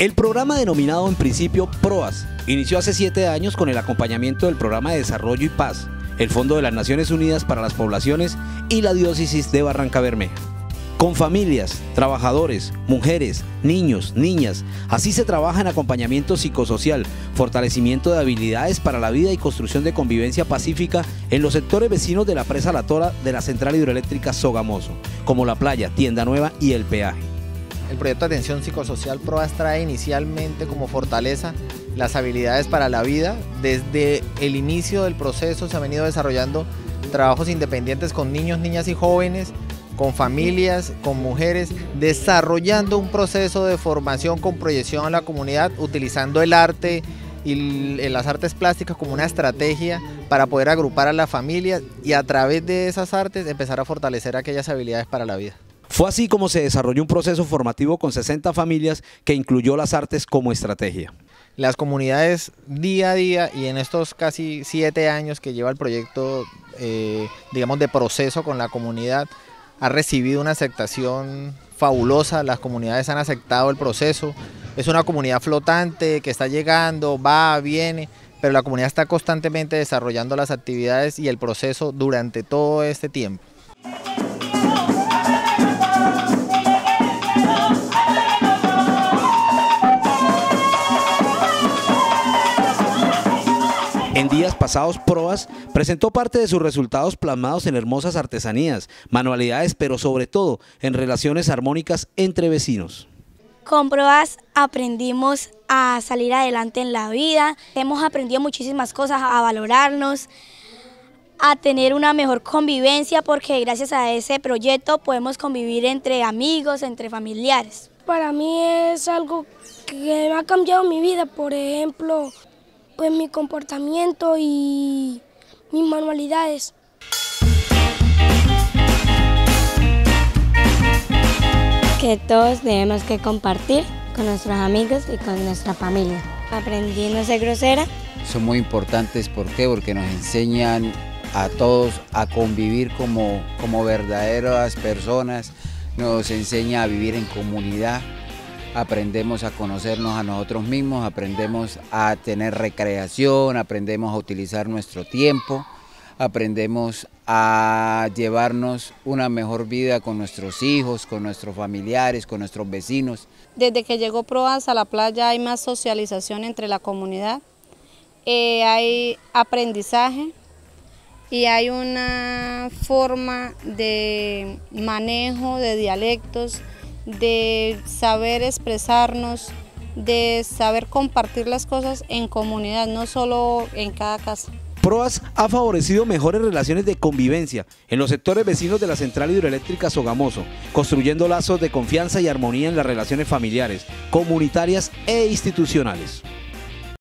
El programa denominado en principio PROAS inició hace siete años con el acompañamiento del Programa de Desarrollo y Paz, el Fondo de las Naciones Unidas para las Poblaciones y la Diócesis de Barranca Bermeja. Con familias, trabajadores, mujeres, niños, niñas, así se trabaja en acompañamiento psicosocial, fortalecimiento de habilidades para la vida y construcción de convivencia pacífica en los sectores vecinos de la presa La Tora de la central hidroeléctrica Sogamoso, como La Playa, Tienda Nueva y El Peaje. El proyecto de atención psicosocial PROAS trae inicialmente como fortaleza las habilidades para la vida. Desde el inicio del proceso se han venido desarrollando trabajos independientes con niños, niñas y jóvenes, con familias, con mujeres, desarrollando un proceso de formación con proyección a la comunidad, utilizando el arte y las artes plásticas como una estrategia para poder agrupar a la familia y a través de esas artes empezar a fortalecer aquellas habilidades para la vida. Fue así como se desarrolló un proceso formativo con 60 familias que incluyó las artes como estrategia. Las comunidades día a día y en estos casi siete años que lleva el proyecto, eh, digamos, de proceso con la comunidad, ha recibido una aceptación fabulosa, las comunidades han aceptado el proceso, es una comunidad flotante que está llegando, va, viene, pero la comunidad está constantemente desarrollando las actividades y el proceso durante todo este tiempo. En días pasados, Proas presentó parte de sus resultados plasmados en hermosas artesanías, manualidades, pero sobre todo en relaciones armónicas entre vecinos. Con Proas aprendimos a salir adelante en la vida, hemos aprendido muchísimas cosas, a valorarnos, a tener una mejor convivencia, porque gracias a ese proyecto podemos convivir entre amigos, entre familiares. Para mí es algo que me ha cambiado mi vida, por ejemplo, pues mi comportamiento y mis manualidades. Que todos debemos que compartir con nuestros amigos y con nuestra familia. Aprendí no ser grosera. Son muy importantes, ¿por qué? Porque nos enseñan a todos a convivir como, como verdaderas personas, nos enseña a vivir en comunidad, aprendemos a conocernos a nosotros mismos, aprendemos a tener recreación, aprendemos a utilizar nuestro tiempo, aprendemos a llevarnos una mejor vida con nuestros hijos, con nuestros familiares, con nuestros vecinos. Desde que llegó Proas a la playa hay más socialización entre la comunidad, eh, hay aprendizaje y hay una forma de manejo de dialectos, de saber expresarnos, de saber compartir las cosas en comunidad, no solo en cada casa. PROAS ha favorecido mejores relaciones de convivencia en los sectores vecinos de la central hidroeléctrica Sogamoso, construyendo lazos de confianza y armonía en las relaciones familiares, comunitarias e institucionales.